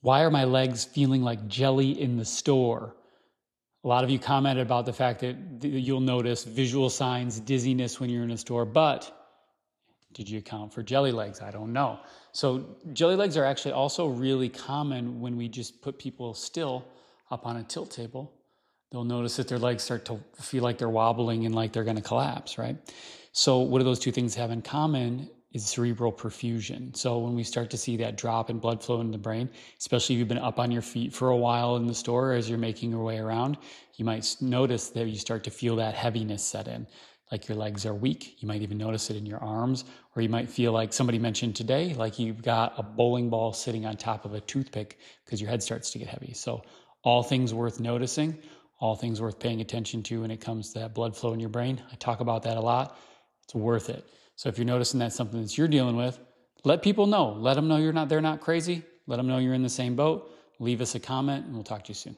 Why are my legs feeling like jelly in the store? A lot of you commented about the fact that you'll notice visual signs, dizziness when you're in a store, but did you account for jelly legs? I don't know. So, jelly legs are actually also really common when we just put people still up on a tilt table. They'll notice that their legs start to feel like they're wobbling and like they're going to collapse, right? So, what do those two things have in common? Is cerebral perfusion. So, when we start to see that drop in blood flow in the brain, especially if you've been up on your feet for a while in the store as you're making your way around, you might notice that you start to feel that heaviness set in like your legs are weak. You might even notice it in your arms, or you might feel like somebody mentioned today, like you've got a bowling ball sitting on top of a toothpick because your head starts to get heavy. So, all things worth noticing, all things worth paying attention to when it comes to that blood flow in your brain. I talk about that a lot. It's worth it. So, if you're noticing that's something that you're dealing with, let people know. Let them know you're not, they're not crazy. Let them know you're in the same boat. Leave us a comment, and we'll talk to you soon.